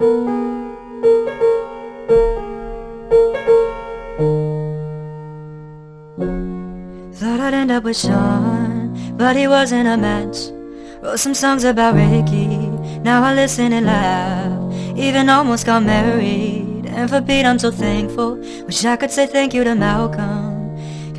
Thought I'd end up with Sean, but he wasn't a match. Wrote some songs about Ricky, now I listen and laugh. Even almost got married, and for Pete I'm so thankful. Wish I could say thank you to Malcolm,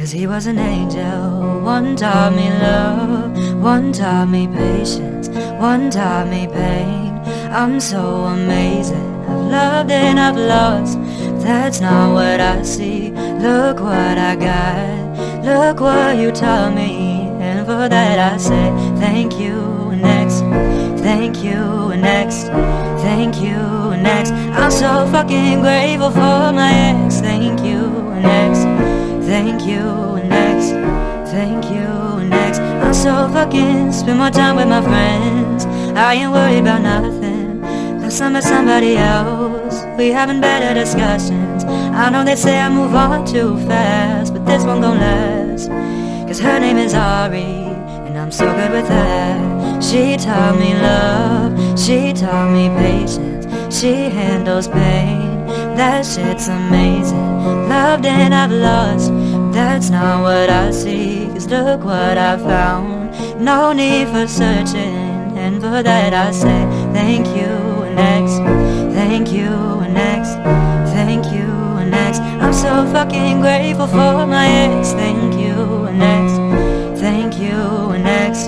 cause he was an angel. One taught me love, one taught me patience, one taught me pain. I'm so amazing, I've loved and I've lost. That's not what I see, look what I got. Look what you taught me, and for that I say thank you next, thank you next, thank you next. I'm so fucking grateful for my ex. Thank you next, thank you next, thank you next. I'm so fucking spend more time with my friends. I ain't worried about nothing. Cause I'm with somebody else. We having better discussions. I know they say I move on too fast, but this one gon' last. Cause her name is Ari, and I'm so good with that. She taught me love, she taught me patience, she handles pain. That shit's amazing. Loved and I've lost, that's not what I see. Cause look what I found. No need for searching, and for that I say thank you and next, thank you and next, thank you and next. I'm so fucking grateful for my ex. Thank you and next, thank you and next,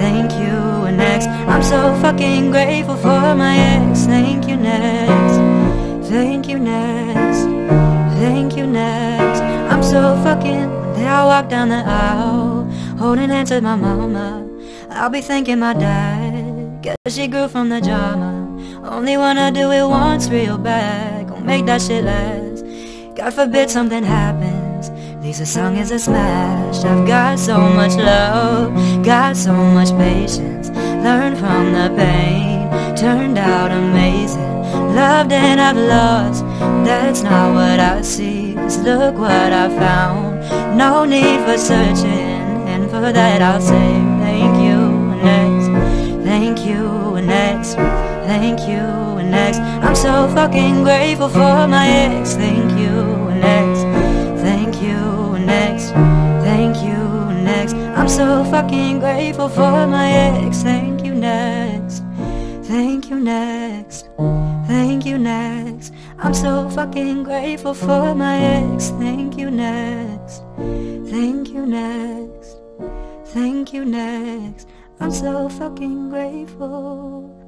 thank you and next. I'm so fucking grateful for my ex. Thank you next, thank you next, so fucking. There I walk down the aisle, holding hands with my mama. I'll be thanking my dad, guess she grew from the drama. Only wanna do it once real bad, gon' make that shit last. God forbid something happens, least the song is a smash. I've got so much love, got so much patience, learned from the pain, turned out amazing. Loved and I've lost, that's not what I see. Cause look what I found, no need for searching, and for that I'll say thank you next, thank you next. Thank you next. I'm so fucking grateful for my ex. Thank you next. Thank you next. Thank you next. I'm so fucking grateful for my ex. Thank you next. Thank you next. Thank you next. I'm so fucking grateful for my ex. Thank you next. Thank you next. Thank you next. I'm so fucking grateful.